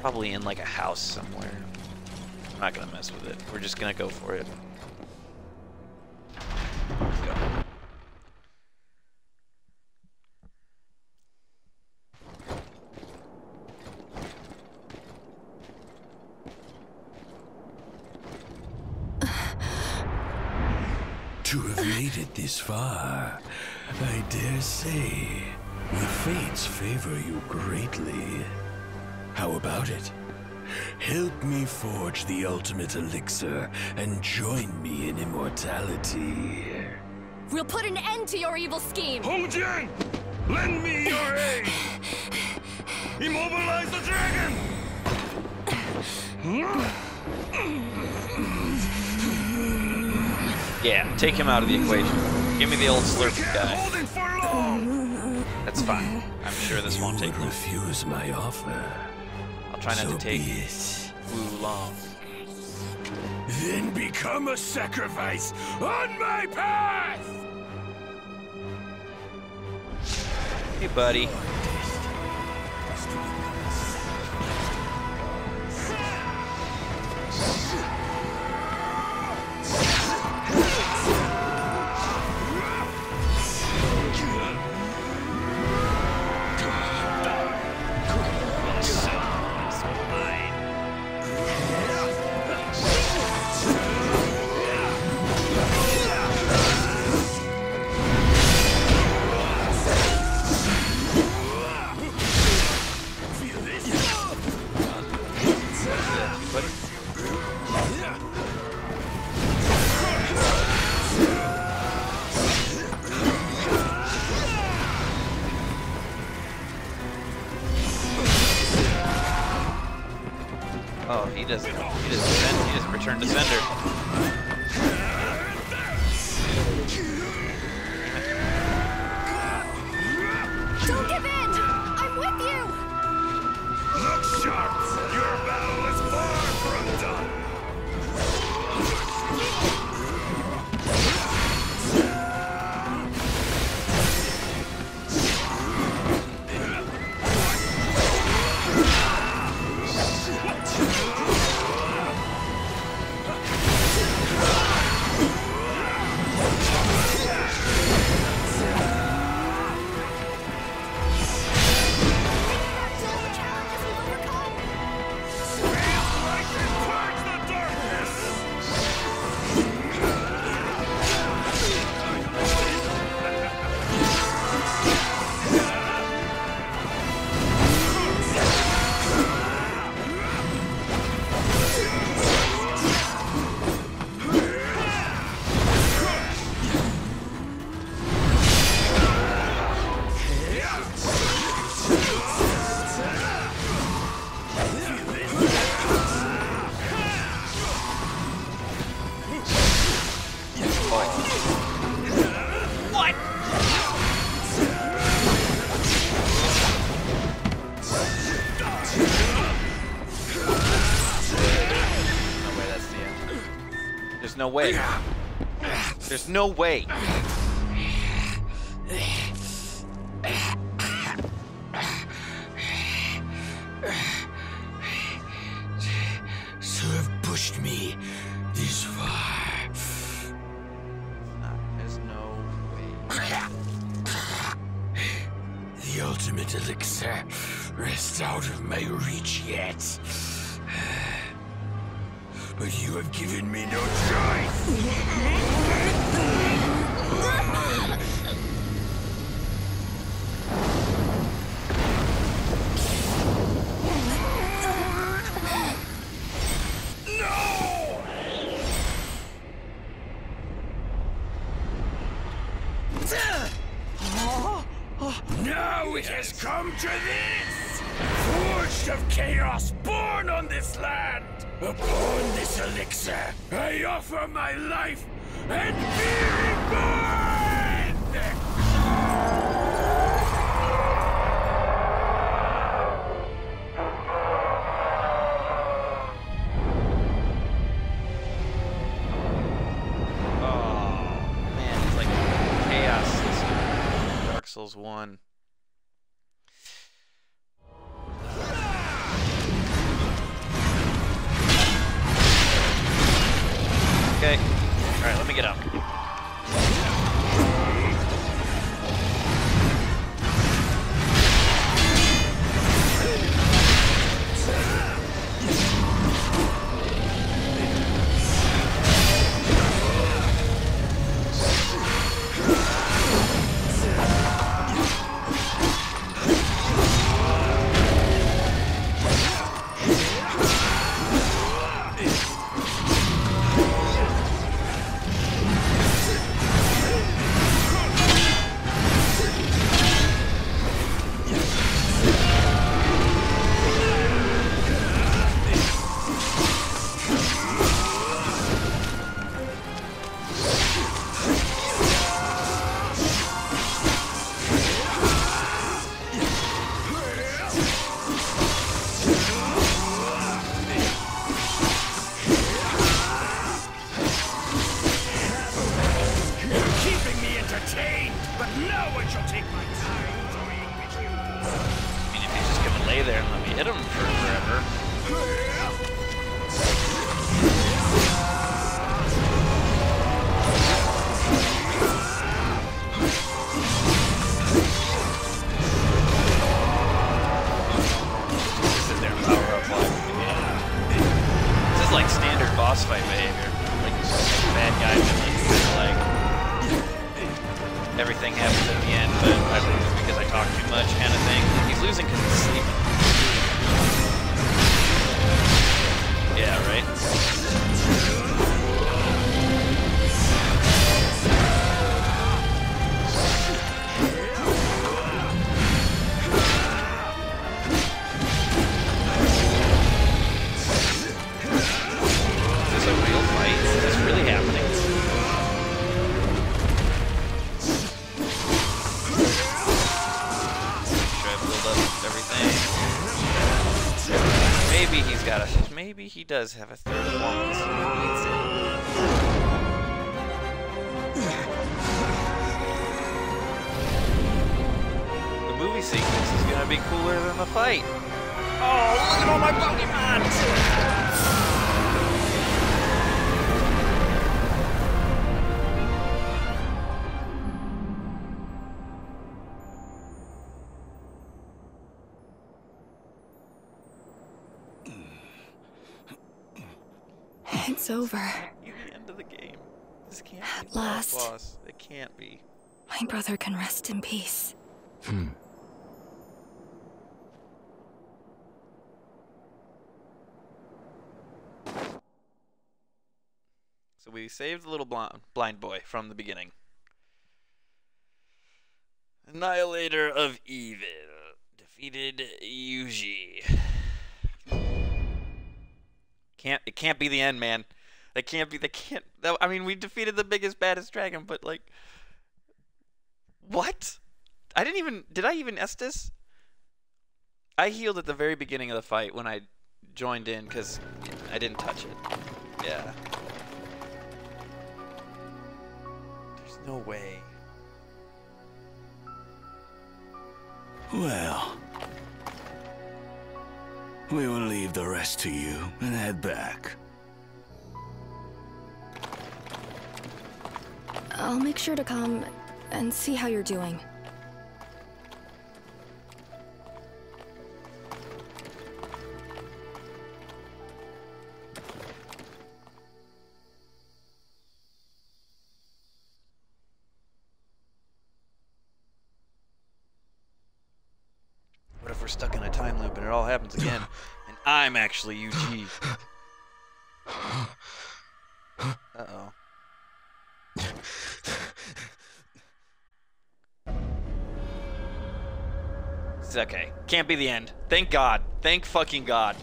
Probably in like a house somewhere. I'm not gonna mess with it. We're just gonna go for it. Go. To have made it this far, I dare say the fates favor you greatly. How about it? Help me forge the ultimate elixir and join me in immortality. We'll put an end to your evil scheme! Hong Jian! Lend me your aid! Immobilize the dragon! Yeah, take him out of the equation. Give me the old Slurpee guy. hold it for long! That's fine. I'm sure this won't take Would long. refuse my offer. I'll try not so to take be it. too long. Then become a sacrifice on my path! Hey, buddy. Buddy. There's no way. There's no way. To have pushed me this far. There's no way. The ultimate elixir rests out of my reach yet. But you have given me no choice. Now it has come to this! Forged of chaos, born on this land! Upon this elixir, I offer my life and be reborn! Oh man, it's like chaos. Dark Souls One. Okay. Alright, let me get up. Everything happens at the end, but I lose because I talk too much, kind of thing. He's losing because he's sleeping. Yeah, right. Got a. Maybe he does have a third it. The movie sequence is gonna be cooler than the fight. Oh, look at all my Pokemon! It's over. You the end of the game. This can't At be last last. boss. It can't be. My brother can rest in peace. Hmm. So we saved the little blind, blind boy from the beginning. Annihilator of Evil defeated Yu Ji. Can't it can't be the end, man. That can't be. That can't. I mean, we defeated the biggest, baddest dragon, but like, what? I didn't even. Did I even Estus? I healed at the very beginning of the fight when I joined in because I didn't touch it. Yeah. There's no way. Well, we will leave the rest to you and head back. I'll make sure to come and see how you're doing. We're stuck in a time loop and it all happens again, and I'm actually Yu Ji? Uh oh. It's okay. Can't be the end. Thank God. Thank fucking God.